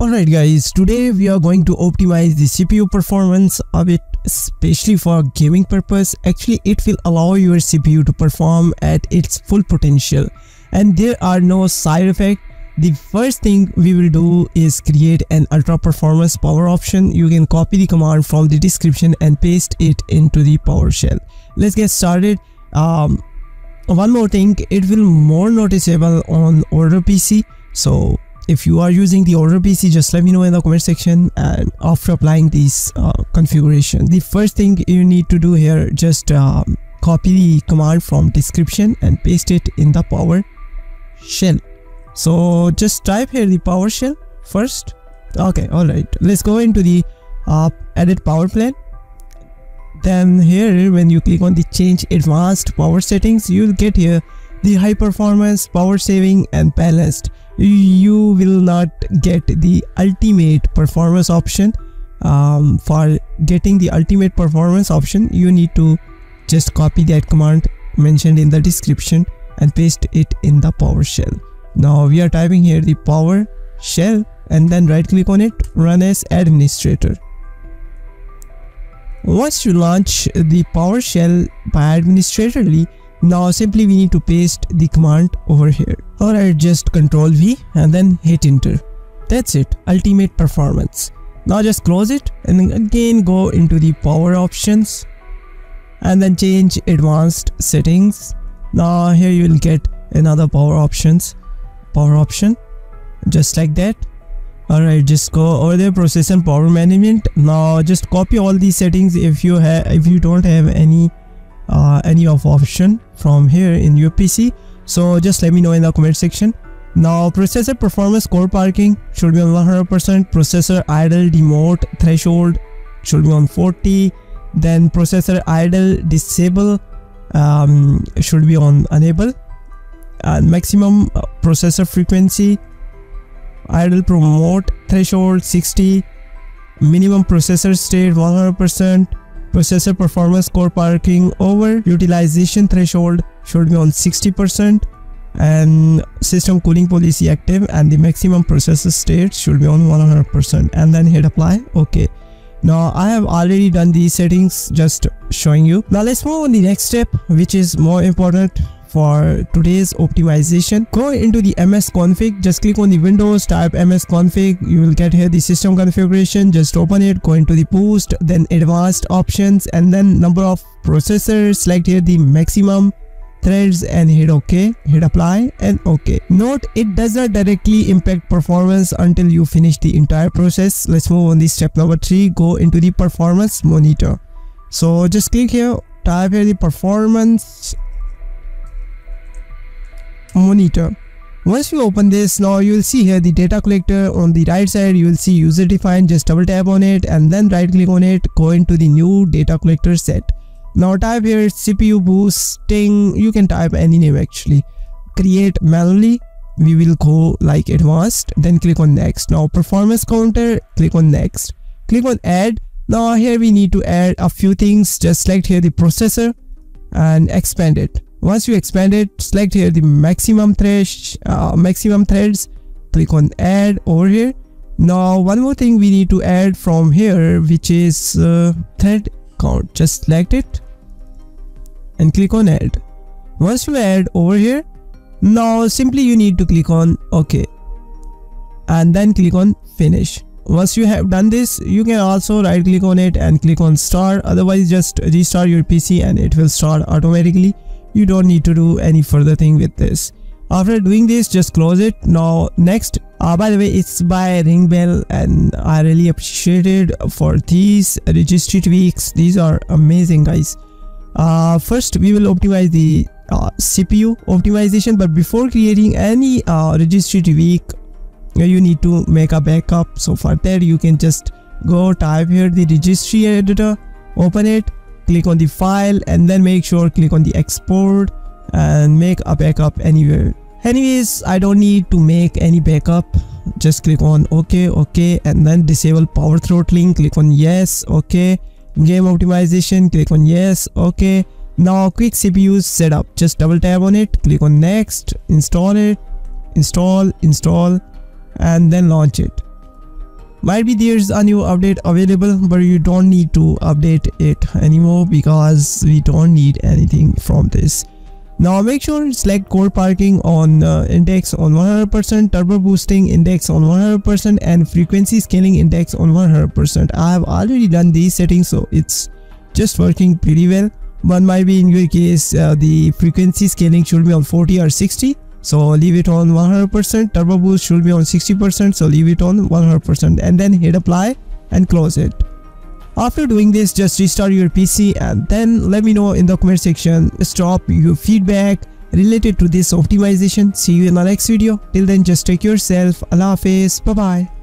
Alright guys, today we are going to optimize the CPU performance of it especially for gaming purpose. Actually it will allow your CPU to perform at its full potential and there are no side effects. The first thing we will do is create an ultra performance power option. You can copy the command from the description and paste it into the PowerShell. Let's get started. Um, one more thing, it will more noticeable on older PC. So if you are using the older PC just let me know in the comment section and after applying these uh, configuration. The first thing you need to do here just um, copy the command from description and paste it in the power shell. So just type here the PowerShell first. Okay all right let's go into the uh, edit power plan. Then here when you click on the change advanced power settings you'll get here the high performance power saving and balanced you will not get the ultimate performance option um, for getting the ultimate performance option you need to just copy that command mentioned in the description and paste it in the PowerShell. Now we are typing here the PowerShell and then right click on it run as administrator. Once you launch the PowerShell by administratorly now simply we need to paste the command over here. Alright, just control V and then hit enter. That's it, ultimate performance. Now just close it and again go into the power options and then change advanced settings. Now here you will get another power options, power option just like that. Alright, just go over there process and power management. Now just copy all these settings if you have if you don't have any uh, any of option from here in your PC so just let me know in the comment section. Now processor performance core parking should be on 100% processor idle demote threshold should be on 40 then processor idle disable um, should be on enable and maximum uh, processor frequency idle promote threshold 60 minimum processor state 100% processor performance core parking over utilization threshold should be on 60% and system cooling policy active and the maximum processor state should be on 100% and then hit apply. Okay. Now i have already done these settings just showing you. Now let's move on the next step which is more important for today's optimization. Go into the ms config. Just click on the windows type ms config. You will get here the system configuration. Just open it go into the boost then advanced options and then number of processors. Select here the maximum threads and hit ok. Hit apply and ok. Note it does not directly impact performance until you finish the entire process. Let's move on the step number three. Go into the performance monitor. So just click here type here the performance monitor. Once you open this now you will see here the data collector. On the right side you will see user defined. Just double tap on it and then right click on it. Go into the new data collector set. Now type here cpu boosting you can type any name actually. Create manually. We will go like advanced. Then click on next. Now performance counter. Click on next. Click on add. Now here we need to add a few things just select here the processor and expand it. Once you expand it select here the maximum thresh uh, maximum threads. Click on add over here. Now one more thing we need to add from here which is uh, thread count. Just select it and click on add. Once you add over here now simply you need to click on ok and then click on finish once you have done this you can also right click on it and click on start otherwise just restart your pc and it will start automatically. You don't need to do any further thing with this. After doing this just close it. Now next. Uh, by the way it's by ringbell and i really appreciate it for these registry tweaks. These are amazing guys. Uh, first we will optimize the uh, cpu optimization. But before creating any uh, registry tweak you need to make a backup. So for that you can just go type here the registry editor open it click on the file and then make sure click on the export and make a backup anywhere. Anyways i don't need to make any backup. Just click on ok ok and then disable power throttling click on yes ok. Game optimization click on yes ok. Now quick cpu setup. Just double tap on it. Click on next. Install it. Install install and then launch it might be there's a new update available but you don't need to update it anymore because we don't need anything from this now make sure select core parking on uh, index on 100%, turbo boosting index on 100% and frequency scaling index on 100%. I have already done these settings so it's just working pretty well. But might be in your case uh, the frequency scaling should be on 40 or 60 so leave it on 100% turbo boost should be on 60% so leave it on 100% and then hit apply and close it after doing this, just restart your PC and then let me know in the comment section. Stop your feedback related to this optimization. See you in the next video. Till then, just take yourself. Allah Hafiz. Bye bye.